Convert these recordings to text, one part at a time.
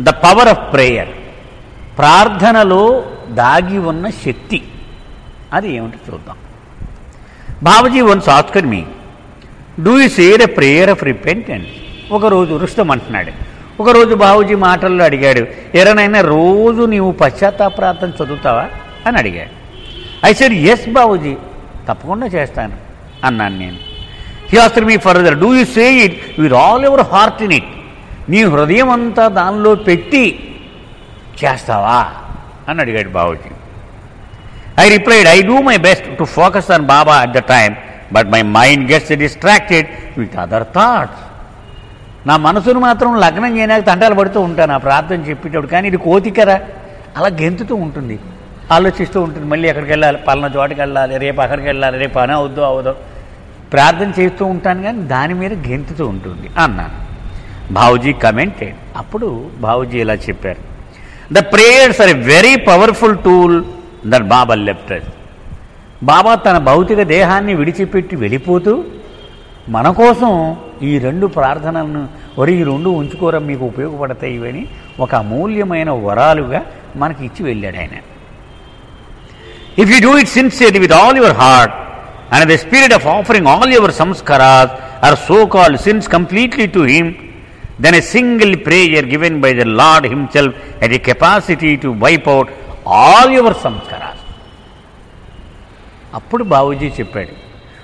The power of prayer. ప్రార్థనలో దాగి ఉన్న శక్తి. అది ఏమిటి చూద్దాం. Babuji once asked me do you say a prayer of repentance ఒకరోజు రుష్టం అంటున్నాడు. ఒకరోజు బాబుజీ మాటల్లో అడిగాడు ఎరనైనా రోజు నీవు పశ్చాత్తాప్రార్థన చదువుతావా? అని అడిగాడు. ఐ సెడ్ ఎస్ బాబుజీ తప్పకుండా చేస్తాను అన్నాను నేను. He asked me further do you say it with all your heart in it నీ హృదయం అంతా దానిలో పెట్టి చేస్తావా? అని అడిగాడు Babuji. I replied I do my best to focus on Baba at the time but my mind gets distracted with other thoughts నా మనసును మాత్రం లగ్నం చేయడానికి తంటాలు పడుతూ ఉంటాను ఆ ప్రార్థన చెప్పేటప్పుడు కానీ ఇది కోతికరా. అలా గెంతుతూ ఉంటుంది. ఆలోచిస్తూ ఉంటుంది. మళ్ళీ ఎక్కడికి వెళ్ళాలి? పలానా చోటుకి వెళ్ళాలి? రేపు అక్కడికి వెళ్ళాలి? రేపు పని అవుద్దో అవుదో. ప్రార్థన చేస్తూ ఉంటాను కానీ దాని మీద గెంతుతూ ఉంటుంది అన్నాను. బావుజీ కమెంటెడ్ అప్పుడు బావుజీ ఇలా చెప్పారు. The prayers are a very powerful tool that Baba left Baba తన భౌతిక దేహాన్ని విడిచిపెట్టి వెళ్ళిపోతూ మన కోసం ఈ రెండు ప్రార్థనలను ఒరి ఈ రెండు ఉంచుకోరా మీకు ఉపయోగపడతాయి ఇవని ఒక అమూల్యమైన వరాలుగా మనకి ఇచ్చి వెళ్ళాడు ఆయన. If you do it sincerely with all your heart and the spirit of offering all your samskaras or so called sins completely to him then a single prayer given by the lord Himself at a capacity to wipe out all your samskaras అప్పుడు బాబుజీ చెప్పాడు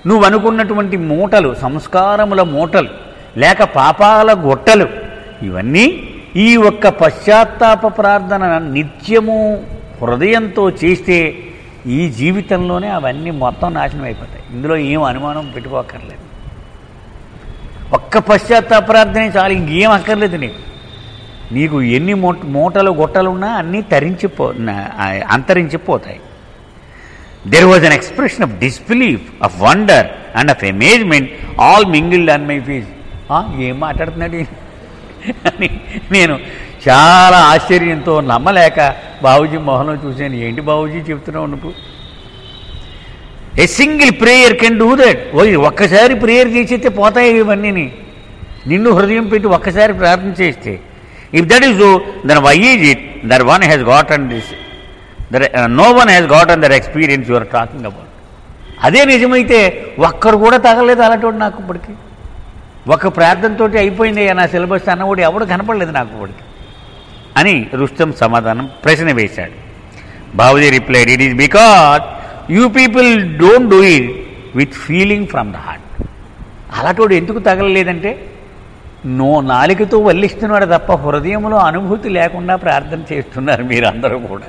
నువ్వు అనుకున్నటువంటి మూటలు సంస్కారముల మూటలు లేక పాపాల గొట్టలు ఇవన్నీ ఈ ఒక్క పశ్చాత్తాప ప్రార్థన నిత్యము హృదయంతో చేస్తే ఈ జీవితంలోనే అవన్నీ మొత్తం నాశనం అయిపోతాయి. ఇందులో ఏం అనుమానం పెట్టుకోకర్లేదు ఒక్క పశ్చాత్తాపరార్థనే చాలు? ఇంకేం అక్కర్లేదు నీకు. నీకు ఎన్ని మూట మూటలు గొట్టలున్నా అన్నీ తరించిపో అంతరించిపోతాయి. There was an expression of disbelief of wonder and of amazement all mingled on my face ఏం మాట్లాడుతున్నాడు అని నేను చాలా ఆశ్చర్యంతో నమ్మలేక బాబుజీ మొహంలో చూశాను. ఏంటి బాబుజీ చెప్తున్నావు నువ్వు? A single prayer can do that ఓ ఒక్కసారి ప్రేయర్ చేసేస్తే పోతాయి ఇవన్నీ. నిన్ను హృదయం పెట్టి ఒక్కసారి ప్రార్థన చేస్తే. If that is then why is it there one has got and this there no one has got and the experience you're talking about అదే నిజమైతే ఒక్కరు కూడా తగలేదు అలాంటి నాకు ఇప్పటికి. ఒక ప్రార్థనతో అయిపోయింది నా సిలబస్ అన్నవాడు ఎవడు కనపడలేదు నాకు ఇప్పటికి. అని రుస్తం సమాధానం ప్రశ్న వేశాడు. Babuji replied it is because you people don't do it with feeling from the heart అలాంటి ఎందుకు తగలలేదంటే నో నాలికతో వల్లిస్తున్నాడు తప్ప హృదయంలో అనుభూతి లేకుండా ప్రార్థన చేస్తున్నారు మీరందరూ కూడా.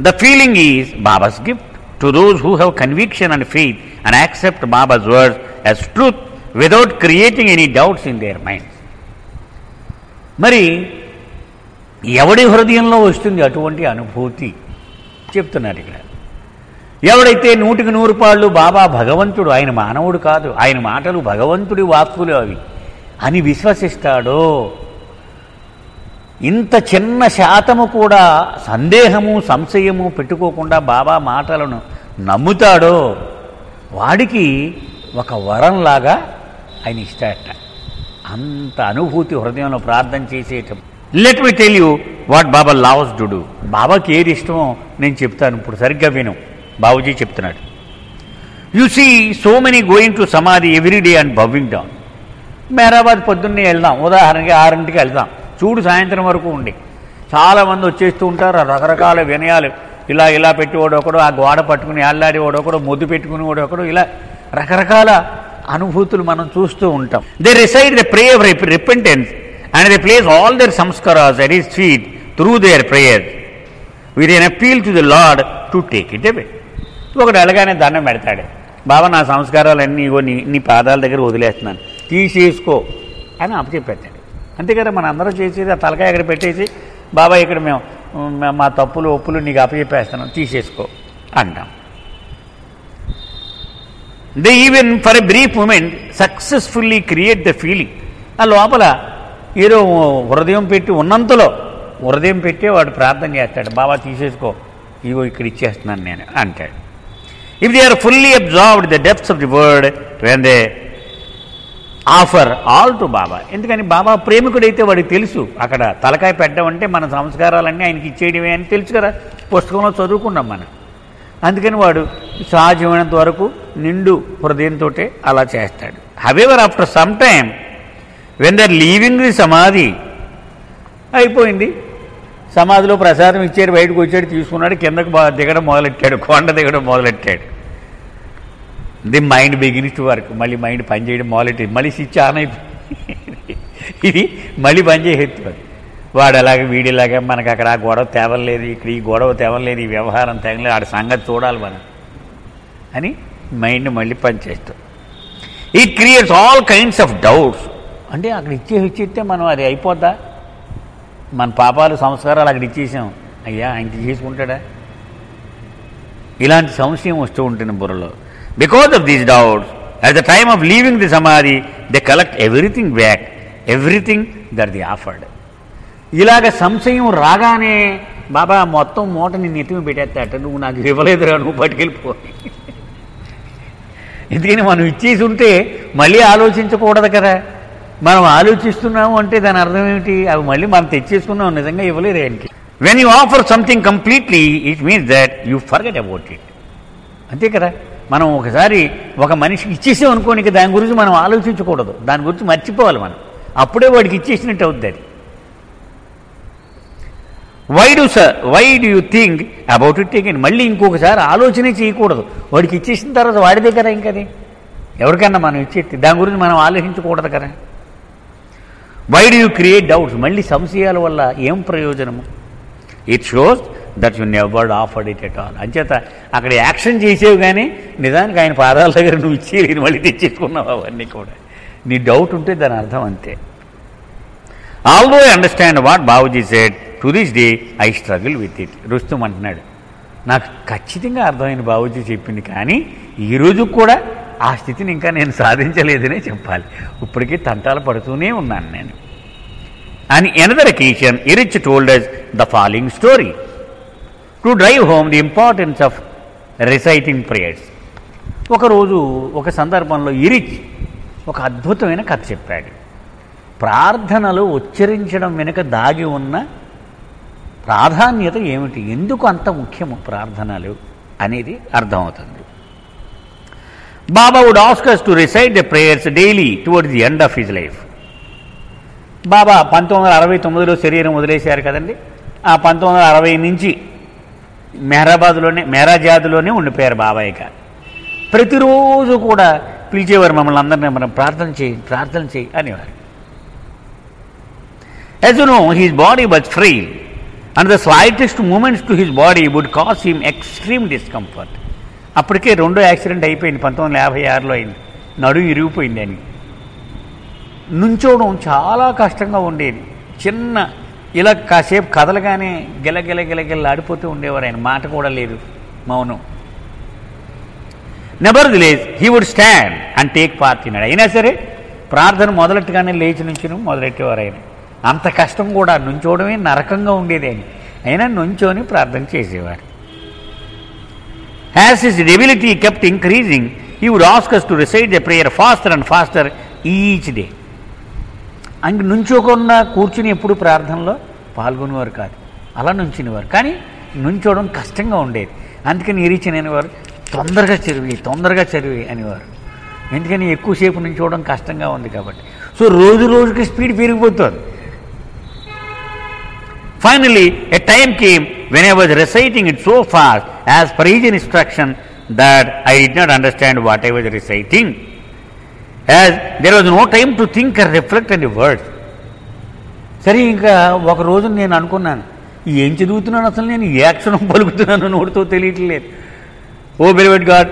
The feeling is Baba's gift to those who have conviction and faith and accept Baba's words as truth without creating any doubts in their minds మరి ఎవడి హృదయంలో వస్తుంది అటువంటి అనుభూతి? చెప్తున్నారు ఇక్కడ. ఎవడైతే నూటికి నూరు పాళ్ళు బాబా భగవంతుడు ఆయన మానవుడు కాదు ఆయన మాటలు భగవంతుడి వాక్కులు అవి అని విశ్వసిస్తాడో ఇంత చిన్న శాతము కూడా సందేహము సంశయము పెట్టుకోకుండా బాబా మాటలను నమ్ముతాడో వాడికి ఒక వరంలాగా ఆయన ఇస్తాడట. అంత అనుభూతి హృదయంలో ప్రార్థన చేసేటం let me tell you what Baba loves do బాబాకి ఏది ఇష్టమో నేను చెప్తాను. ఇప్పుడు సరిగ్గా విను. బాబుజీ చెప్తున్నాడు. You see so many going to samadhi every day and bowing down Meherabad పొద్దున్నే వెళ్దాం. ఉదాహరణకి ఆరింటికి వెళ్దాం. చూడు సాయంత్రం వరకు ఉండి. చాలామంది వచ్చేస్తూ ఉంటారు. రకరకాల వినయాలు. ఇలా ఇలా పెట్టి ఒకడు ఆ గోడ పట్టుకుని అల్లాడి ఒకడు ముద్దు పెట్టుకుని ఒకడు ఇలా రకరకాల అనుభూతులు మనం చూస్తూ ఉంటాం. They recite the prayer repentance and they place all their samskaras at his feet through their prayer with an appeal to the lord to take it away ఒకడు అడగానే దండం పెడతాడు. బాబా నా సంస్కారాలన్నీ ఇగో నీ నీ పాదాల దగ్గర వదిలేస్తున్నాను. తీసేసుకో అని అప్పచెప్పేస్తాడు. అంతే మన అందరూ చేసేది ఆ తలకాయ ఇక్కడ పెట్టేసి బాబా ఇక్కడ మేము మా తప్పులు ఒప్పులు నీకు అప్పచెప్పేస్తున్నాం తీసేసుకో అంటాం. They even for a brief moment successfully create the feeling ఆ లోపల ఏదో హృదయం పెట్టి ఉన్నంతలో హృదయం పెట్టే వాడు ప్రార్థన చేస్తాడు. బాబా తీసేసుకో. ఇగో ఇక్కడ ఇచ్చేస్తున్నాను నేను అంటాడు. If they are fully absorbed the depths of the word when they offer all to Baba ఎందుకని? బాబా ప్రేమికుడైతే వాడికి తెలుసు. అక్కడ తలకాయ పెట్టడం అంటే మన సంస్కారాలన్నీ ఆయనకి ఇచ్చేయడమే అని తెలుసు కదా. పుస్తకంలో చదువుకున్నాం మనం. అందుకని వాడు సహజమైనంత వరకు నిండు హృదయంతో అలా చేస్తాడు. However after some time when they're leaving the samadhi అయిపోయింది. సమాధిలో ప్రసాదం ఇచ్చాడు బయటకు వచ్చాడు తీసుకున్నాడు కిందకు దిగడం మొదలెట్టాడు కొండ దిగడం మొదలెట్టాడు. The mind begins to work మళ్ళీ మైండ్ పనిచేయడం మొదలెట్టింది మళ్ళీ స్విచ్ ఆన్ అయిపోయింది. ఇది మళ్ళీ పనిచేసేది వాడు అలాగే వీడిలాగా మనకు అక్కడ ఆ గొడవ తేవలేదు ఇక్కడ ఈ గొడవ తేవలేదు ఈ వ్యవహారం తేవలేదు ఆడ సంగతి చూడాలి మనం అని మైండ్ మళ్ళీ పనిచేస్తాం it creates all kinds of doubts అంటే అక్కడ ఇచ్చే ఇచ్చిస్తే మనం అది అయిపోద్దా? మన పాపాలు సంస్కారాలు అక్కడ ఇచ్చేసాం. అయ్యా ఆయన చేసుకుంటాడా? ఇలాంటి సంశయం వస్తూ ఉంటుంది బుర్రలో. Because of these doubts at the time of leaving the samadhi they collect everything back everything that they offered ఇలాగ సంశయం రాగానే బాబా మొత్తం మూట నిన్ను ఎత్తిమి పెట్టేస్తాట నువ్వు నాకు ఇవ్వలేదురా నువ్వు పట్టుకెళ్ళిపో. ఎందుకని మనం ఇచ్చేసి ఉంటే మళ్ళీ ఆలోచించకూడదు కదా? మనం ఆలోచిస్తున్నాము అంటే దాని అర్థం ఏమిటి? అవి మళ్ళీ మనం తెచ్చేసుకున్నాం నిజంగా ఇవ్వలేదు ఆయనకి. When you offer something completely it means that you forget about it అంతే కదా? మనం ఒకసారి ఒక మనిషికి ఇచ్చేసాం అనుకోనికి దాని గురించి మనం ఆలోచించకూడదు. దాని గురించి మర్చిపోవాలి మనం. అప్పుడే వాడికి ఇచ్చేసినట్టు అవుద్ది అది. Why do sir why do you think about it taken మళ్ళీ ఇంకొకసారి ఆలోచనే చేయకూడదు. వాడికి ఇచ్చేసిన తర్వాత వాడిదే కదా ఇంకది ఎవరికన్నా మనం ఇచ్చేది దాని గురించి మనం ఆలోచించకూడదు కదా? Why do you create doubts మళ్ళీ సంశయాల వల్ల ఏం ప్రయోజనము? It shows that you never offered it at all అంచేత అక్కడ యాక్షన్ చేసేవి కానీ నిజానికి ఆయన పాదాల దగ్గర నువ్వు ఇచ్చేవి మళ్ళీ తెచ్చేసుకున్నావు అవన్నీ కూడా. నీ డౌట్ ఉంటే దాని అర్థం అంతే. Although I understand what Babuji said to this day I struggle with it Rustom అంటున్నాడు నాకు ఖచ్చితంగా అర్థమైంది బాబుజీ చెప్పింది కానీ ఈ రోజు కూడా ఆ స్థితిని ఇంకా నేను సాధించలేదనే చెప్పాలి. ఇప్పటికీ తంటాలు పడుతూనే ఉన్నాను నేను. అని another occasion Eruch told us the following story to drive home the importance of reciting prayers ఒకరోజు ఒక సందర్భంలో ఇరిచ్ ఒక అద్భుతమైన కథ చెప్పాడు. ప్రార్థనలు ఉచ్చరించడం వెనుక దాగి ఉన్న ప్రాధాన్యత ఏమిటి? ఎందుకు అంత ముఖ్యము ప్రార్థనలు? అనేది అర్థమవుతుంది. Baba would ask us to recite the prayers daily towards the end of his life Baba పంతొమ్మిది వందల అరవై తొమ్మిదిలో శరీరం వదిలేశారు కదండి? ఆ పంతొమ్మిది వందల అరవై నుంచి మెహరాబాద్లోనే మెహరాజాద్లోనే ఉండిపోయారు బాబాయిక ప్రతిరోజు కూడా పిలిచేవారు మమ్మల్ని అందరినీ మనం ప్రార్థన చేయి ప్రార్థన చేయి అనేవారు. As you know, his body was frail, and the slightest movements to his body would cause him extreme. అప్పటికే రెండో యాక్సిడెంట్ అయిపోయింది పంతొమ్మిది వందల యాభై ఆరులో అయింది. నడు ఇరిగిపోయింది అని. నుంచోవడం చాలా కష్టంగా ఉండేది. చిన్న ఇలా కాసేపు కదలగానే గిల గిల గిల ఆడిపోతూ ఉండేవారు ఆయన. మాట కూడా లేదు మౌనం. Nevertheless he would stand and take part తిన్నాడు అయినా సరే ప్రార్థన మొదలెట్టుగానే లేచి నుంచి మొదలెట్టేవారు ఆయన. అంత కష్టం కూడా నుంచోవడమే నరకంగా ఉండేది ఆయన. అయినా నుంచోని ప్రార్థన చేసేవారు. As his debility kept increasing he would ask us to recite the prayer faster and faster each day and నుంచోకున్న కూర్చుని ఎప్పుడు ప్రార్థనలో పాల్గొనేవారు కాదు. అలా నుంచినవారు. కానీ నుంచోవడం కష్టంగా ఉండేది. అందుకని ఇరిచిన అనేవారు తొందరగా చదివి తొందరగా చదివి అనేవారు. ఎందుకని ఎక్కువసేపు నుంచోవడం కష్టంగా ఉంది కాబట్టి. సో రోజు రోజుకి స్పీడ్ పెరిగిపోతుంది. Finally, a time came when I was reciting it so fast as per his instruction that I did not understand what I was reciting. As there was no time to think or reflect on the words. సరే ఇంకా ఒక రోజు నేను అనుకున్నాను ఏం చదువుతున్నాను అసలు నేను ఏ అక్షరం పలుకుతున్నాను నోటితో తెలియట్లేదు ఓ బెలివెట్ గాడ్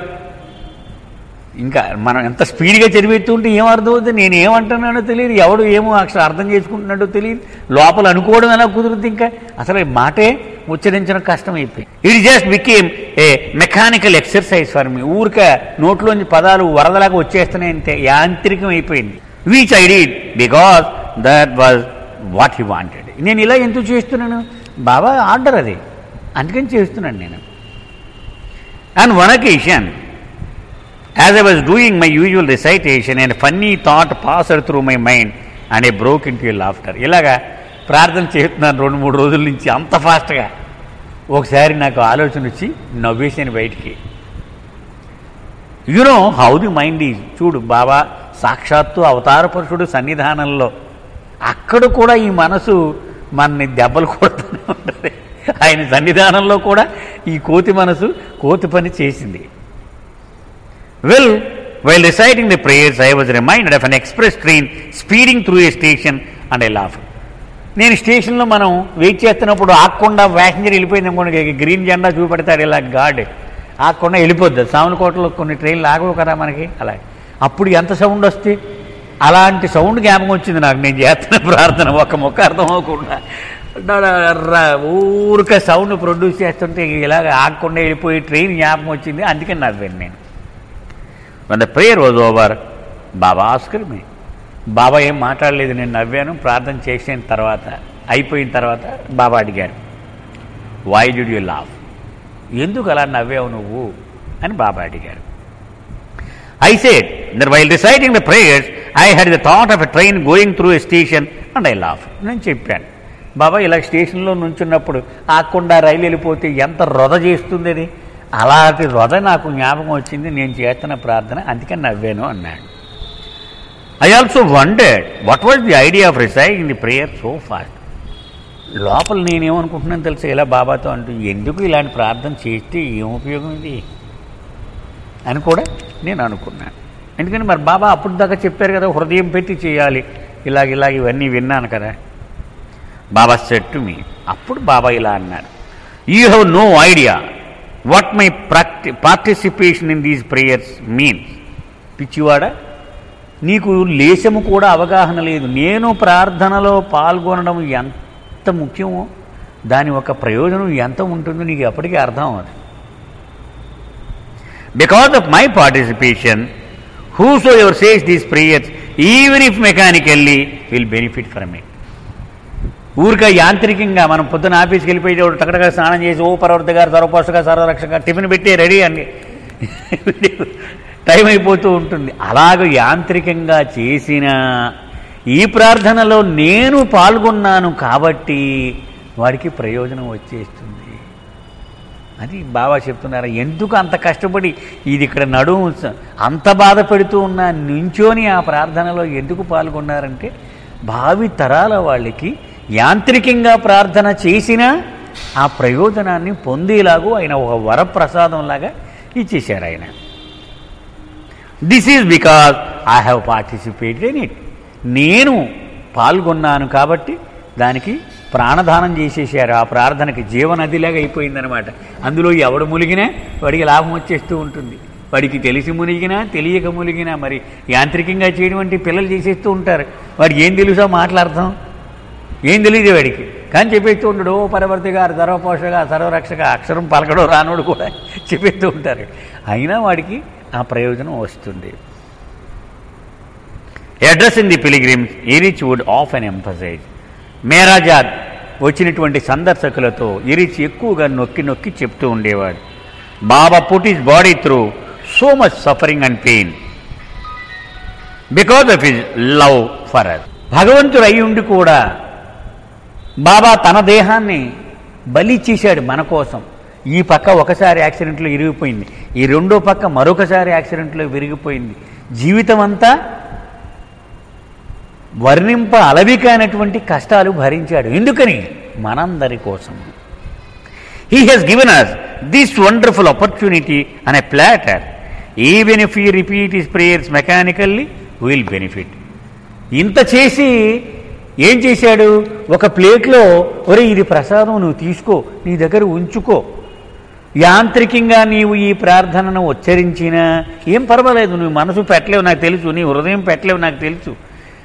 ఇంకా మనం ఎంత స్పీడ్గా చదివేస్తుంటే ఏం అర్థమవుతుంది నేను ఏమంటున్నానో తెలియదు. ఎవడు ఏమో అక్షరం అర్థం చేసుకుంటున్నాడో తెలియదు. లోపల అనుకోవడం ఎలా కుదురుతుంది ఇంకా? అసలు మాటే ఉచ్చరించడం కష్టం అయిపోయింది it just became a mechanical exercise for me ఊరిక నోట్లోంచి పదాలు వరదలాగా వచ్చేస్తున్నాయి అంతే యాంత్రికం అయిపోయింది which I did because that was what he wanted నేను ఇలా ఎందుకు చేస్తున్నాను? బాబా ఆర్డర్ అది. అందుకని చేస్తున్నాను నేను. And one occasion as I was doing my usual recitation and funny thought passed through my mind and I broke into laughter ఇలాగా ప్రార్థన చేస్తున్నాను రెండు మూడు రోజుల నుంచి అంత ఫాస్ట్గా ఒకసారి నాకు ఆలోచన వచ్చి నవ్వేసాను బయటికి. You know how the mind is చూడు బాబా సాక్షాత్తు అవతార పురుషుడు సన్నిధానంలో. అక్కడ కూడా ఈ మనసు మనని దెబ్బలు కొడుతూనే ఉంటుంది. ఆయన సన్నిధానంలో కూడా ఈ కోతి మనసు కోతి పని చేసింది. Well while reciting the prayers I was reminded of an express train speeding through a station and I laugh నేను స్టేషన్లో మనం వెయిట్ చేస్తున్నప్పుడు ఆకుండా ప్యాసింజర్ వెళ్ళిపోయింది అనుకోండి గ్రీన్ జెండా చూపెడతాడు ఇలా గాడ్. ఆకుండా వెళ్ళిపోద్ది. సాములకోటలో కొన్ని ట్రైన్లు ఆగవు కదా మనకి అలా. అప్పుడు ఎంత సౌండ్ వస్తే అలాంటి సౌండ్ జ్ఞాపకం వచ్చింది నాకు. నేను చేస్తున్న ప్రార్థన ఒక మొక్క అర్థం అవ్వకుండా. ఊరిక సౌండ్ ప్రొడ్యూస్ చేస్తుంటే ఇలాగ ఆగకుండా వెళ్ళిపోయి ట్రైన్ జ్ఞాపకం వచ్చింది అందుకని నవ్వాను నేను. When the prayer was over Baba asked me. Baba ఏం మాట్లాడలేదు నేను నవ్వాను ప్రార్థన చేసిన తర్వాత అయిపోయిన తర్వాత బాబా అడిగారు వై డి యూ లావ్ ఎందుకు అలా నవ్వావు నువ్వు? అని బాబా అడిగారు I said that while reciting the prayers I had the thought of a train going through a station and I laugh నేను చెప్పాను. బాబా ఇలా స్టేషన్లో నుంచున్నప్పుడు ఆకుండా రైలు వెళ్ళిపోతే ఎంత రొద చేస్తుంది అది అలాంటి రొద నాకు జ్ఞాపకం వచ్చింది నేను చేస్తున్న ప్రార్థన అందుకని నవ్వాను అన్నాడు. I also wondered what was the idea of reciting the prayer so fast లోపల నేనేమనుకుంటున్నాను తెలుసు ఇలా బాబాతో అంటూ ఎందుకు ఇలాంటి ప్రార్థన చేస్తే ఏం ఉపయోగం ఇది? అని కూడా నేను అనుకున్నాను. ఎందుకంటే మరి బాబా అప్పుడు దాకా చెప్పారు కదా హృదయం పెట్టి చేయాలి. ఇలాగ ఇలాగ ఇవన్నీ విన్నాను కదా. బాబా సెట్ మీ అప్పుడు బాబా ఇలా అన్నారు you have no idea what my ప్రాక్టి participation in these prayers means పిచ్చివాడ నీకు లేశము కూడా అవగాహన లేదు. నేను ప్రార్థనలో పాల్గొనడం ఎంత ముఖ్యమో దాని ఒక ప్రయోజనం ఎంత ఉంటుందో నీకు ఎప్పటికీ అర్థం అవ్వదు. Because of my participation whosoever says these prayers even if mechanically will benefit from it ఊరిక యాంత్రికంగా మనం పొద్దున ఆఫీస్కి వెళ్ళిపోయి టక్కడగా స్నానం చేసి ఓ పరవర్త గారు సర్వపోషక సర్వరక్షక టిఫిన్ పెట్టి రెడీ అండి టైం అయిపోతూ ఉంటుంది. అలాగ యాంత్రికంగా చేసిన ఈ ప్రార్థనలో నేను పాల్గొన్నాను కాబట్టి వాడికి ప్రయోజనం వచ్చేస్తుంది. అది బాబా చెప్తున్నారు. ఎందుకు అంత కష్టపడి ఇది ఇక్కడ నడుము అంత బాధ పెడుతూ ఉన్న నుంచోని ఆ ప్రార్థనలో ఎందుకు పాల్గొన్నారంటే భావి తరాల వాళ్ళకి యాంత్రికంగా ప్రార్థన చేసినా ఆ ప్రయోజనాన్ని పొందేలాగూ ఆయన ఒక వరప్రసాదంలాగా ఇచ్చేశారు ఆయన. This is because I have participated in it నేను పాల్గొన్నాను కాబట్టి దానికి ప్రాణదానం చేసేసారు ఆ ప్రార్థనకి జీవనదిలాగా అయిపోయిందనమాట అందులో ఎవడు మునిగినా వాడికి లాభం వచ్చేస్తూ ఉంటుంది. వాడికి తెలిసి మునిగినా తెలియక మునిగినా మరి యాంత్రికంగా చేయడం అంటే పిల్లలు చేసేస్తూ ఉంటారు. వాడికి ఏం తెలుసో మాట్లాడతాం ఏం తెలియదు వాడికి. కానీ చెప్పేస్తూ ఉంటాడు ఓ పరవర్తి గారు సర్వపోషగా సర్వరక్షక అక్షరం పలకడం రానోడు కూడా చెప్పేస్తూ ఉంటారు. అయినా వాడికి ఆ ప్రయోజనం వస్తుంది. Address in the pilgrims Eruch would often emphasise Meherazad వచ్చినటువంటి సందర్శకులతో ఇరిచ్ ఎక్కువగా నొక్కి నొక్కి చెప్తూ ఉండేవాడు. Baba put his body through so much suffering and pain because of his love for us భగవంతుడు అయి ఉండి కూడా బాబా తన దేహాన్ని బలి చేశాడు మన కోసం. ఈ పక్క ఒకసారి యాక్సిడెంట్లో ఇరిగిపోయింది. ఈ రెండో పక్క మరొకసారి యాక్సిడెంట్లో విరిగిపోయింది. జీవితం అంతా వర్ణింప అలవికైనటువంటి కష్టాలు భరించాడు. ఎందుకని? మనందరి కోసం. He has given us this wonderful opportunity అనే platter even if you repeat these prayers mechanically will benefit ఇంత చేసి ఏం చేశాడు? ఒక ప్లేట్లో ఒరే ఇది ప్రసాదం నువ్వు తీసుకో నీ దగ్గర ఉంచుకో. యాంత్రికంగా నీవు ఈ ప్రార్థనను ఉచ్చరించినా ఏం పర్వాలేదు నువ్వు మనసు పెట్టలేవు నాకు తెలుసు నీ హృదయం పెట్టలేవు నాకు తెలుసు.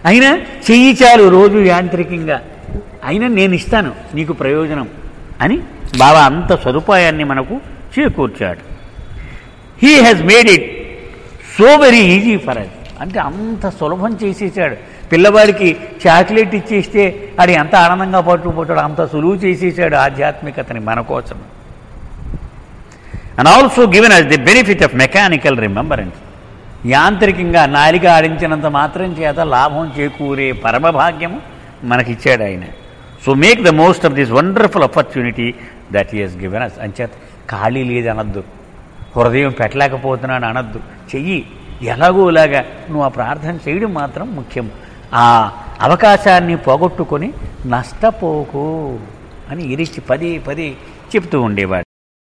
అయినా చెయ్యి చాలు రోజు యాంత్రికంగా. అయినా నేను ఇస్తాను నీకు ప్రయోజనం అని బాబా అంత సదుపాయాన్ని మనకు చేకూర్చాడు. He has made it so very easy for us అంటే అంత సులభం చేసేసాడు. పిల్లవాడికి చాక్లెట్ ఇచ్చేస్తే అది ఎంత ఆనందంగా పట్టుకుపోతాడు అంత సులువు చేసేసాడు ఆధ్యాత్మికతని మన కోసం. And also given us the benefit of mechanical remembrance యాంత్రికంగా నాలిక ఆడించినంత మాత్రం చేత లాభం చేకూరే పరమభాగ్యము మనకిచ్చాడు ఆయన. So make the most of this wonderful opportunity that is given us అంచేత ఖాళీ లేదు అనద్దు హృదయం పెట్టలేకపోతున్నాను అనద్దు చెయ్యి. ఎలాగోలాగా నువ్వు ఆ ప్రార్థన చేయడం మాత్రం ముఖ్యం. ఆ అవకాశాన్ని పోగొట్టుకొని నష్టపోకు అని ఇరిచి పదే పదే చెప్తూ ఉండేవాడు.